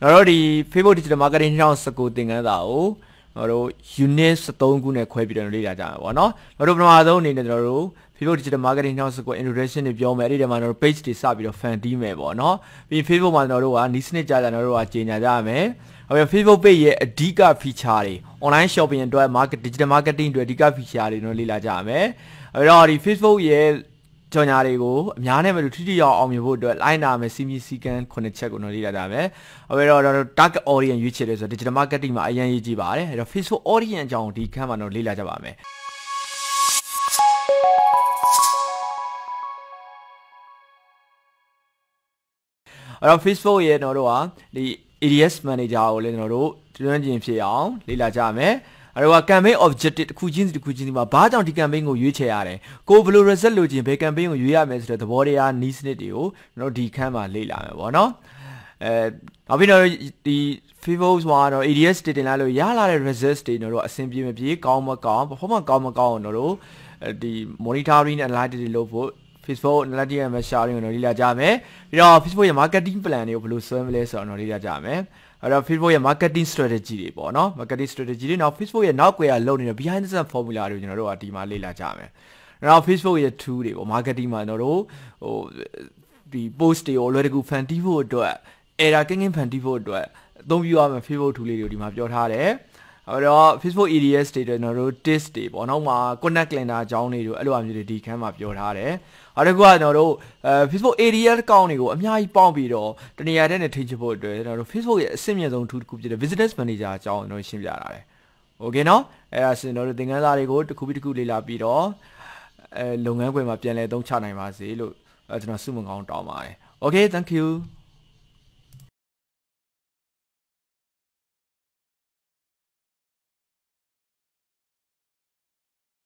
ကျွန်တော်တို့ဒီ Facebook Digital Marketing 2019သင်ခန်းစာကိုကျွန်တော်တို့ unit 73ခုနဲ့ခွဲပြီးတော့လေ့လာကြမှာပေါ့နော်ကျွန်တော်တို့ပထမဆုံးအနေနဲ့ကျွန်တော်တို့ Facebook Digital Marketing 2019 introduction တွေပြောမယ်အဲ့ဒီထဲမှာကျွန်တော်တို့ page တွေစပြီးတော့ fan တီးမယ်ပေါ့နော်ပြီး Facebook မှာကျွန်တော်တို့ကနီးစနစ်ကြကြကျွန်တော်တို့ကကြေညာကြရမယ်ဟုတ်ပြီ Facebook page ရဲ့အဓိက feature တွေ online shopping အတွက် market digital marketing တွေအဓိက feature တွေကျွန်တော်လေ့လာကြရမယ်အဲ့တော့ဒီ Facebook ရဲ့ ကြော်ညာတွေကိုအများနဲ့မလို့ထိထိရောက်အောင်မြင်ဖို့အတွက် line နာမယ်စီမီစီကန်9ချက်ကိုတော့လေ့လာကြမယ်။အဲ့တော့ target audience ရွေးချယ်တယ်ဆိုတော့ digital marketing မှာအရင်ရေးကြည့်ပါတယ်။အဲ့တော့ Facebook audience အကြောင်းဒီခန်းမှာတော့လေ့လာကြပါမယ်။အဲ့တော့ Facebook ရဲ့ကျွန်တော်တို့ကဒီ ADS manager ကိုလည်းကျွန်တော်တို့ကျွမ်းကျင်ဖြစ်အောင်လေ့လာကြမယ်။ အဲ့တော့ campaign objective တစ်ခုချင်းစီတစ်ခုချင်းစီမှာဘာကြောင့်ဒီ campaign ကိုရွေးချယ်ရတယ်ကိုဘယ်လို result လိုချင်ဘယ် campaign ကိုရွေးရမယ်ဆိုတဲ့သဘောတရား need စနစ်တွေကိုကျွန်တော်ဒီခန်းမှာလေ့လာမယ်ပေါ့နော်အဲနောက်ပြီးတော့ဒီ Facebook ဆိုတော့ ADS တင်လာလို့ရလာတဲ့ results တွေတို့အဆင်ပြေမပြေကောင်းမကောင်း performance ကောင်းမကောင်းတို့ဒီ monitoring နဲ့ analytics တွေလုပ်ဖို့ Facebook analytics နဲ့ sharing ကိုတော့လေ့လာကြမယ်ပြီးတော့ Facebook ရဲ့ marketing plan တွေကိုဘယ်လိုဆွဲမလဲဆိုတော့လေ့လာကြမယ်အဲ့တော့ Facebook ရဲ့ marketing strategy တွေပေါ့နော် marketing strategy တွေနောက် Facebook ရဲ့နောက်ွယ်ကလုပ်နေတဲ့ behind the scene formula တွေကိုကျွန်တော်တို့ကဒီမှာလေ့လာကြမယ်နောက် Facebook ရဲ့ tool တွေပေါ့ marketing မှာကျွန်တော်တို့ဟိုဒီ post တွေကိုအလွယ်တကူ fan တီးဖို့အတွက် error ကင်းကင်း fan တီးဖို့အတွက်အသုံးပြုရမယ့် Facebook tool လေးတွေကိုဒီမှာပြောထားတယ် အဲ့တော့ Facebook ADS တွေကျွန်တော်တို့ test တွေပေါ့နော်မှာ connect calendar အကြောင်းတွေတို့အဲ့လိုအမျိုးတွေဒီခန်းမှာပြောထားတယ်နောက်တစ်ခုကကျွန်တော်တို့အဲ Facebook ADS account တွေကိုအများကြီးပေါင်းပြီးတော့တနေရာတဲ့နဲ့ထိချဖို့အတွက်ကျွန်တော်တို့ Facebook ရဲ့အဆင့်မြင့်ဆုံး tool တစ်ခုဖြစ်တဲ့ Business Manager အကြောင်းကျွန်တော်ရှင်းပြထားတယ်။ Okay နော်အဲ့ဒါဆိုကျွန်တော်တို့သင်ခန်းစာတွေကိုတစ်ခုပြီးတစ်ခုလေ့လာပြီးတော့အဲလုပ်ငန်းခွင်မှာပြန်လည်သုံးချနိုင်ပါစေလို့ကျွန်တော်ဆုမွန်ကောင်းတောင်းပါတယ်။ Okay thank you